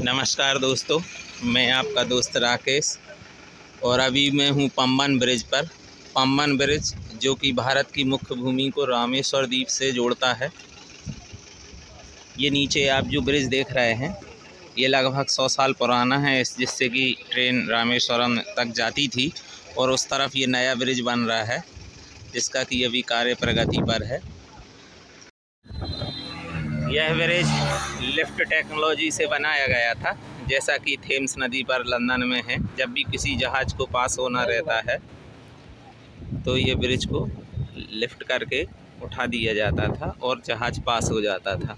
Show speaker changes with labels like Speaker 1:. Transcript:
Speaker 1: नमस्कार दोस्तों, मैं आपका दोस्त राकेश और अभी मैं हूँ पम्बन ब्रिज पर। पम्बन ब्रिज, जो कि भारत की मुख्य भूमि को रामेश्वर द्वीप से जोड़ता है। ये नीचे आप जो ब्रिज देख रहे हैं, ये लगभग सौ साल पुराना है, इस जिससे कि ट्रेन रामेश्वरम तक जाती थी और उस तरफ़ ये नया ब्रिज बन रहा है, जिसका कि अभी कार्य प्रगति पर है। यह ब्रिज लिफ्ट टेक्नोलॉजी से बनाया गया था, जैसा कि थेम्स नदी पर लंदन में है, जब भी किसी जहाज़ को पास होना रहता है तो ये ब्रिज को लिफ्ट करके उठा दिया जाता था और जहाज़ पास हो जाता था।